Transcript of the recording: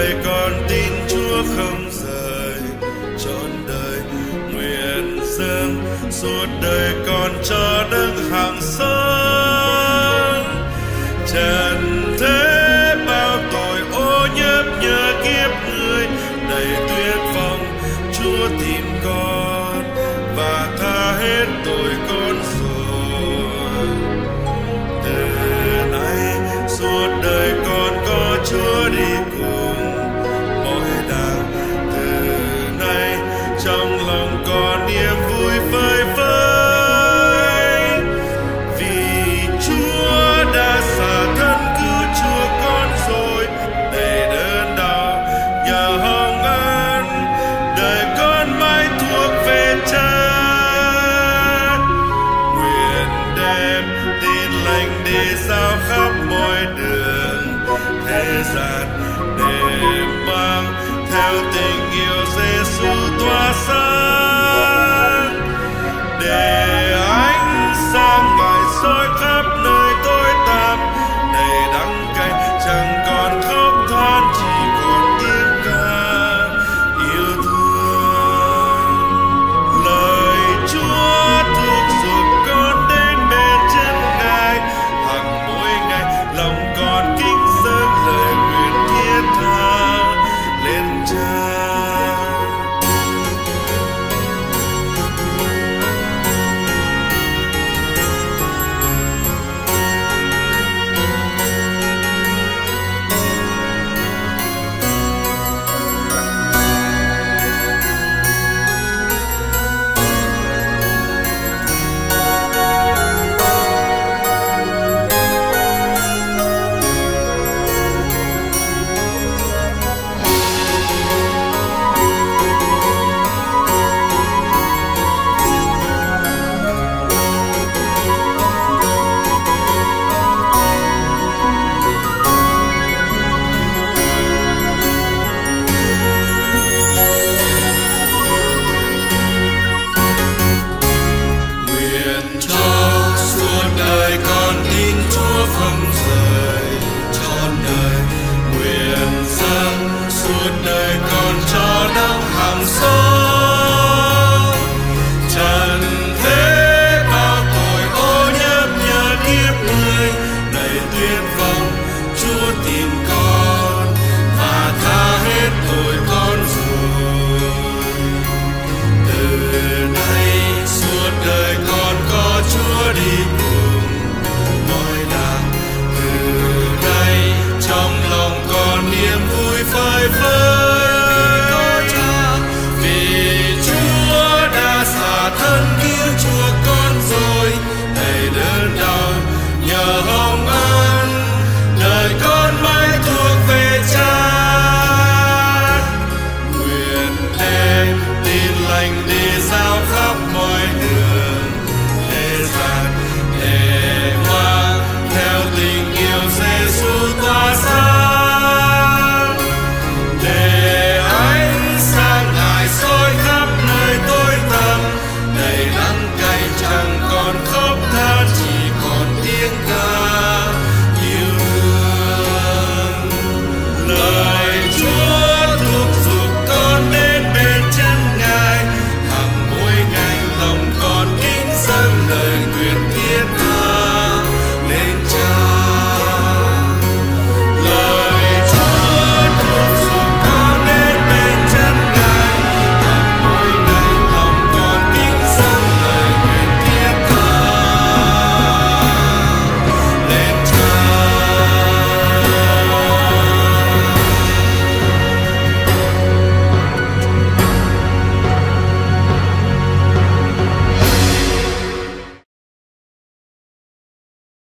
đời con tin Chúa không rời. Trọn đời nguyện dâng, suốt đời con cho đức hàng sống trần thế bao tội ô nhiếp nhờ kiếp người, đầy tuyệt vọng Chúa tìm con và tha hết tội con đi sao khắp mọi đường thế gian để mang theo tình yêu Giêsu tỏa sáng